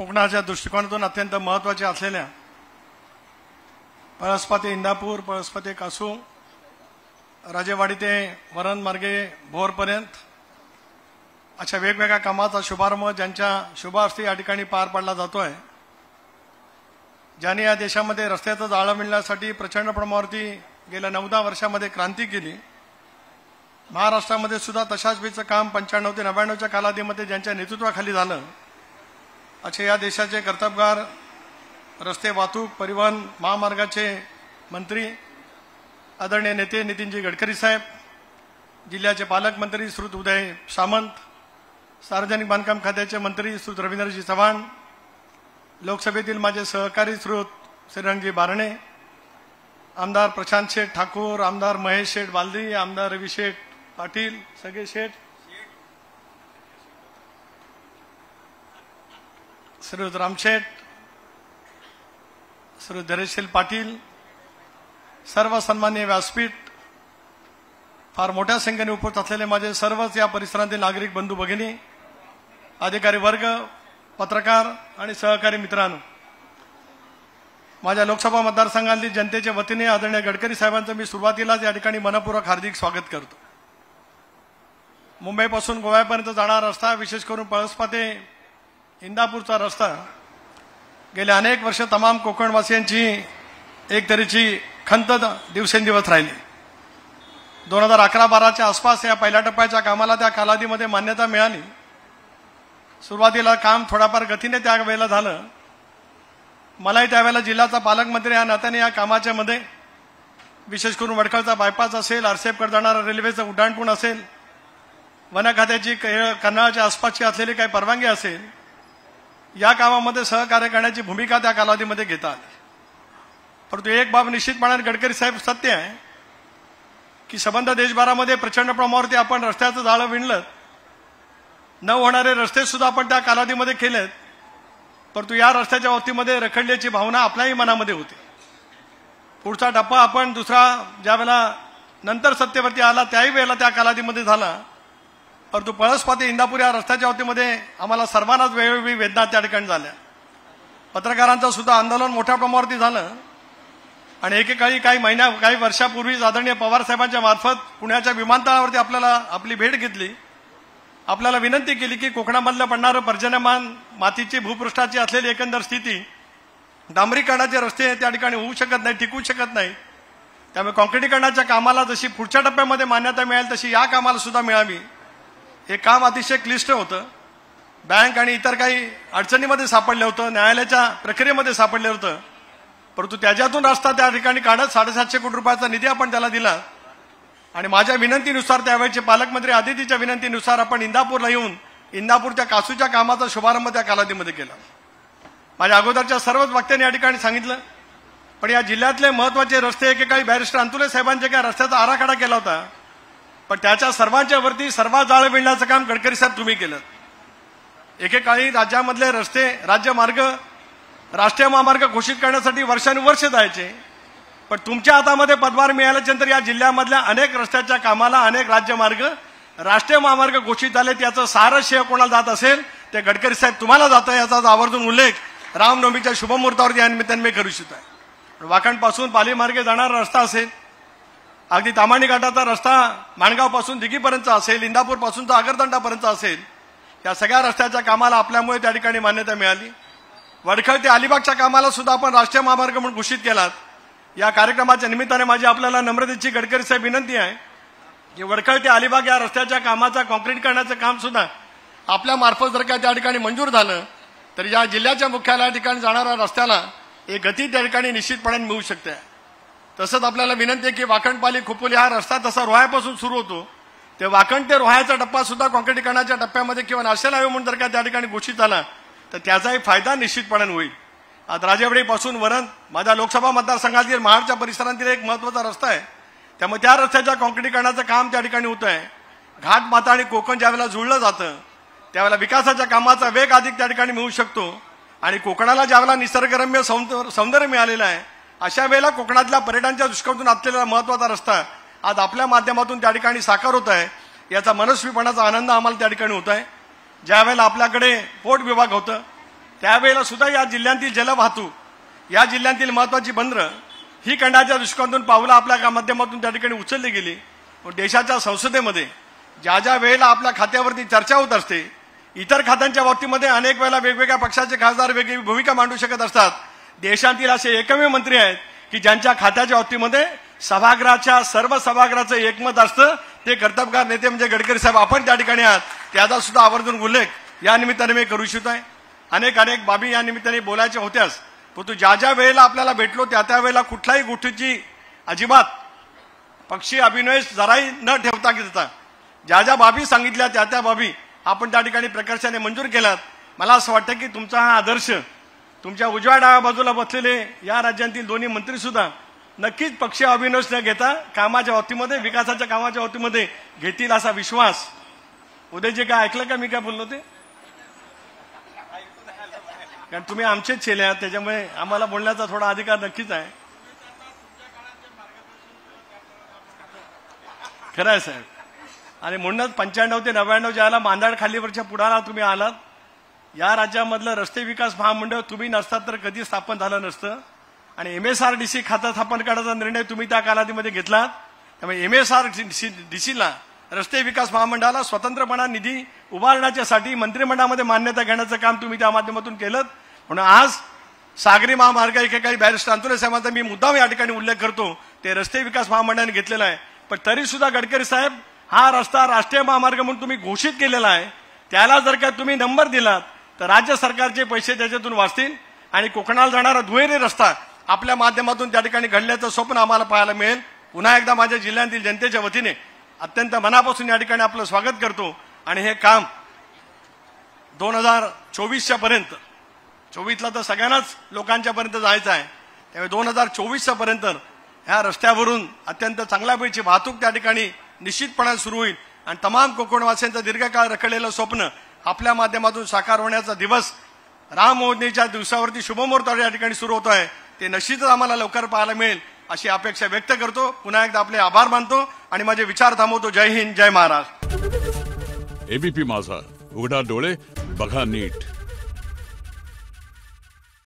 कोकणाच्या दृष्टिकोनातून अत्यंत महत्त्वाच्या असलेल्या पळसपा इंदापूर पळसपा कासू राजेवाडी ते वरण मार्गे भोरपर्यंत अशा वेगवेगळ्या कामाचा शुभारंभ ज्यांच्या शुभार्थी या ठिकाणी पार पाडला जातोय. ज्याने या देशामध्ये रस्त्याचं जाळं मिळण्यासाठी प्रचंड प्रमाणावरती गेल्या नऊ दहा वर्षामध्ये क्रांती केली. महाराष्ट्रामध्ये सुद्धा तशाच वेळचं काम पंच्याण्णव ते नव्याण्णवच्या कालावधीमध्ये ज्यांच्या नेतृत्वाखाली झालं असे या देशाचे कर्तबगार रस्ते वाहतूक परिवहन महामार्गाचे मंत्री आदरणीय नेते नितीनजी गडकरी साहेब जिल्ह्याचे पालकमंत्री श्रुत उदय सामंत सार्वजनिक बांधकाम खात्याचे मंत्री श्रुत रवींद्रजी चव्हाण लोकसभेतील माझे सहकारी श्रुत श्रीरंगजी बारणे आमदार प्रशांत शेठ ठाकूर आमदार महेश शेठ बालदी आमदार रवी शेठ पाटील सगळे शेठ श्रीयुत रामशेठ श्री धैर्यशील पाटील सर्व सन्मान्य व्यासपीठ फार मोठ्या संख्येने उपस्थित असलेले माझे सर्वच या परिसरातील नागरिक बंधू भगिनी अधिकारी वर्ग पत्रकार आणि सहकारी मित्रांनो माझ्या लोकसभा मतदारसंघातील जनतेच्या वतीने आदरणीय गडकरी साहेबांचं मी सुरुवातीलाच या ठिकाणी मनपूर्वक हार्दिक स्वागत करतो. मुंबईपासून गोव्यापर्यंत जाणारा रस्ता विशेष करून पळसपाते इंदापूरचा रस्ता गेल्या अनेक वर्ष तमाम कोकणवासियांची एक तऱ्हेची खंत दिवसेंदिवस राहिली. दोन हजार अकरा बाराच्या आसपास या पहिल्या टप्प्याच्या कामाला त्या कालावधीमध्ये मान्यता मिळाली. सुरुवातीला काम थोडाफार गतीने त्या वेळेला झालं. मलाही त्यावेळेला जिल्ह्याचा पालकमंत्री या नात्याने या कामाच्या मध्ये विशेष करून वडखळचा बायपास असेल आरसेपकडे जाणारा रेल्वेचं उड्डाणपूल असेल वन खात्याची कर्नाळाच्या आसपासची असलेली काही परवानगी असेल या कामामध्ये सहकार्य करण्याची भूमिका त्या कालावधीमध्ये घेता आली. परंतु एक बाब निश्चितपणाने गडकरी साहेब सत्य आहे की संबंध देशभरामध्ये प्रचंड प्रमाणावरती आपण रस्त्याचं जाळं विणलं न होणारे रस्ते सुद्धा आपण त्या कालावधीमध्ये केलेत परंतु या रस्त्याच्या बाबतीमध्ये रखडल्याची भावना आपल्याही मनामध्ये होती. पुढचा टप्पा आपण दुसरा ज्या वेळेला नंतर सत्तेवरती आला त्याही वेळेला त्या कालावधीमध्ये झाला. परंतु पळसपाती इंदापूर या रस्त्याच्या अवतीमध्ये आम्हाला सर्वांनाच वेगवेगळी वेदना त्या ठिकाणी झाल्या. पत्रकारांचं सुद्धा आंदोलन मोठ्या प्रमाणावरती झालं. आणि एकेकाळी काही महिन्या काही वर्षापूर्वी आदरणीय पवार साहेबांच्या मार्फत पुण्याच्या विमानतळावरती आपल्याला आपली भेट घेतली. आपल्याला विनंती केली की कोकणामधलं पडणारं पर्जन्यमान मातीची भूपृष्ठाची असलेली एकंदर स्थिती डांबरीकरणाचे रस्ते त्या ठिकाणी होऊ शकत नाही टिकू शकत नाही. त्यामुळे कॉन्क्रिटीकरणाच्या कामाला जशी पुढच्या टप्प्यामध्ये मान्यता मिळेल तशी या कामाला सुद्धा मिळावी. हे काम अतिशय क्लिष्ट होतं. बँक आणि इतर काही अडचणीमध्ये सापडलं होतं न्यायालयाच्या प्रक्रियेमध्ये सापडलं होतं. परंतु त्याच्यातून रस्ता त्या ठिकाणी काढत साडेसातशे कोटी रुपयाचा निधी आपण त्याला दिला. आणि माझ्या विनंतीनुसार त्यावेळेचे पालकमंत्री आदितीच्या विनंतीनुसार आपण इंदापूरला येऊन इंदापूरच्या कासूच्या कामाचा शुभारंभ त्या कालावधीमध्ये केला. माझ्या अगोदरच्या सर्वच वक्त्यांनी या ठिकाणी सांगितलं. पण या जिल्ह्यातले महत्त्वाचे रस्ते एकेकाळी बॅरिस्टर अंतुले साहेबांचे काय रस्त्याचा आराखडा केला होता. पण त्याच्या सर्वांच्या वरती सर्वात जाळं विणण्याचं काम गडकरी साहेब तुम्ही केलं. एकेकाळी राज्यामधले रस्ते राज्यमार्ग राष्ट्रीय महामार्ग घोषित करण्यासाठी वर्षानुवर्ष जायचे. पण तुमच्या हातामध्ये पदभार मिळाल्यानंतर या जिल्ह्यामधल्या अनेक रस्त्याच्या कामाला अनेक राज्यमार्ग राष्ट्रीय महामार्ग घोषित झाले त्याचं सारं श्रेय कोणाला जात असेल ते गडकरी साहेब तुम्हाला जातं याचा आवर्जून उल्लेख रामनवमीच्या शुभमुहूर्तावरती या निमित्ताने मी करू इच्छित आहे. वाकणपासून पालीमार्गे जाणारा रस्ता असेल अगदी तामाणी घाटाचा रस्ता माणगावपासून दिघीपर्यंत असेल इंदापूरपासूनचा आगरदंडापर्यंत असेल या सगळ्या रस्त्याच्या कामाला आपल्यामुळे त्या ठिकाणी मान्यता मिळाली. वडखळ ते अलिबागच्या कामाला सुद्धा आपण राष्ट्रीय महामार्ग म्हणून घोषित केलात. या कार्यक्रमाच्या निमित्ताने माझी आपल्याला नम्रतेची गडकरी साहेब विनंती आहे की वडखळ ते अलिबाग या रस्त्याच्या कामाचा कॉन्क्रीट करण्याचं काम सुद्धा आपल्या मार्फत जर का त्या ठिकाणी मंजूर झालं तर या जिल्ह्याच्या मुख्यालया ठिकाणी जाणाऱ्या रस्त्याला एक गती त्या ठिकाणी निश्चितपणे मिळू शकते. तसंच आपल्याला विनंती आहे की वाकणपाली खोपोली हा रस्ता तसा रोहायापासून सुरू होतो. ते वाकण ते रोहायचा टप्पा सुद्धा कॉन्क्रिटीकरणाच्या टप्प्यामध्ये किंवा नॅशनल हायवे म्हणून जर का त्या ठिकाणी घोषित झाला तर त्याचाही फायदा निश्चितपणे होईल. आज राजेवाडीपासून वरण माझ्या लोकसभा मतदारसंघातील महाडच्या परिसरातील एक महत्त्वाचा रस्ता आहे. त्यामुळे त्या रस्त्याच्या कॉन्क्रिटीकरणाचं काम त्या ठिकाणी होत आहे. घाट माता आणि कोकण ज्यावेळेला जुळलं जातं त्यावेळेला विकासाच्या कामाचा वेग अधिक त्या ठिकाणी मिळू शकतो. आणि कोकणाला ज्यावेळेला निसर्गरम्य सौंदर्य मिळालेलं आहे अशा वेळेला कोकणातल्या पर्यटनाच्या दृष्टीकोनातून असलेला महत्त्वाचा रस्ता आज आपल्या माध्यमातून त्या ठिकाणी साकार होत आहे. याचा मनस्वीपणाचा आनंद आम्हाला त्या ठिकाणी होत आहे. ज्यावेळेला आपल्याकडे पोट विभाग होतं त्यावेळेला सुद्धा या जिल्ह्यांतील जलवाहतूक या जिल्ह्यांतील महत्वाची बंदरं ही खंडाच्या दृष्टिकोनातून पावलं आपल्या माध्यमातून त्या ठिकाणी उचलली गेली. देशाच्या संसदेमध्ये ज्या ज्या वेळेला आपल्या खात्यावरती चर्चा होत असते इतर खात्यांच्या बाबतीमध्ये अनेक वेळेला वेगवेगळ्या पक्षाचे खासदार वेगळी भूमिका मांडू शकत असतात. देशातील असे एकमेव मंत्री आहेत की ज्यांच्या खात्याच्या बाबतीमध्ये सभागृहाच्या सर्व सभागृहाचं एकमत असतं. ते कर्तबगार नेते म्हणजे गडकरी साहेब आपण त्या ठिकाणी आहात. त्याचा सुद्धा आवर्जून उल्लेख या निमित्ताने मी करू इच्छित आहे. अनेक अनेक बाबी या निमित्ताने बोलायच्या होत्याच. परंतु ज्या ज्या वेळेला आपल्याला भेटलो त्या त्या वेळेला कुठल्याही गोष्टीची अजिबात पक्षी अभिनय जराही न ठेवता घेता ज्या ज्या बाबी सांगितल्या त्या त्या बाबी आपण त्या ठिकाणी प्रकर्षाने मंजूर केल्यात. मला असं वाटतं की तुमचा हा आदर्श तुमच्या उजव्या डाव्या बाजूला बसलेले या राज्यांतील दोन्ही मंत्री सुद्धा नक्कीच पक्ष अभिनय न घेता कामाच्या बाबतीमध्ये विकासाच्या कामाच्या बाबतीमध्ये घेतील असा विश्वास. उदय जे काय ऐकलं का? मी काय बोललो ते? कारण तुम्ही आमचेच चेले आहात त्याच्यामुळे आम्हाला बोलण्याचा थोडा अधिकार नक्कीच आहे. खरं आहे साहेब. आणि म्हणूनच पंच्याण्णव ते नव्याण्णव ज्याला मांदाड खालीवरच्या पुढाला तुम्ही आलात या राज्यामधलं रस्ते विकास महामंडळ तुम्ही नसतात तर कधी स्थापन झालं नसतं. आणि M S R D C खातं स्थापन करण्याचा निर्णय तुम्ही त्या कालावधीमध्ये घेतलात. त्यामुळे एम एस आर डी सीला रस्ते विकास महामंडळाला स्वतंत्रपणा निधी उभारण्याच्यासाठी मंत्रिमंडळामध्ये मान्यता घेण्याचं काम तुम्ही त्या माध्यमातून केलं म्हणून आज सागरी महामार्ग एकेकाळी बॅरिस्टर अंतुले साहेबांचा मी मुद्दाम या ठिकाणी उल्लेख करतो. ते रस्ते विकास महामंडळाने घेतलेला आहे. पण तरी सुद्धा गडकरी साहेब हा रस्ता राष्ट्रीय महामार्ग म्हणून तुम्ही घोषित केलेला आहे. त्याला जर का तुम्ही नंबर दिलात तर राज्य सरकारचे पैसे त्याच्यातून वाचतील आणि कोकणाला जाणारा दुहेरी रस्ता आपल्या माध्यमातून त्या ठिकाणी घडल्याचं स्वप्न आम्हाला पाहायला मिळेल. पुन्हा एकदा माझ्या जिल्ह्यातील जनतेच्या वतीने अत्यंत मनापासून या ठिकाणी आपलं स्वागत करतो. आणि हे काम दोन हजार चोवीसच्या पर्यंत चोवीसला तर सगळ्यांनाच लोकांच्या पर्यंत जायचं आहे. त्यामुळे दोन हजार चोवीसच्या पर्यंत ह्या रस्त्यावरून अत्यंत चांगल्यापैकी वाहतूक त्या ठिकाणी निश्चितपणे सुरू होईल. आणि तमाम कोकणवासियांचं दीर्घकाळ रखडलेलं स्वप्न आपल्या माध्यमातून साकार होण्याचा दिवस राम मोदीच्या दिवसावरती शुभमुहूर्त या ठिकाणी सुरू होत आहे ते निश्चितच आम्हाला लवकर पाहायला मिळेल अशी अपेक्षा व्यक्त करतो. पुन्हा एकदा आपले आभार मानतो आणि माझे विचार थांबवतो. जय हिंद जय महाराज. एबीपी माझा. उघडा डोळे बघा नीट.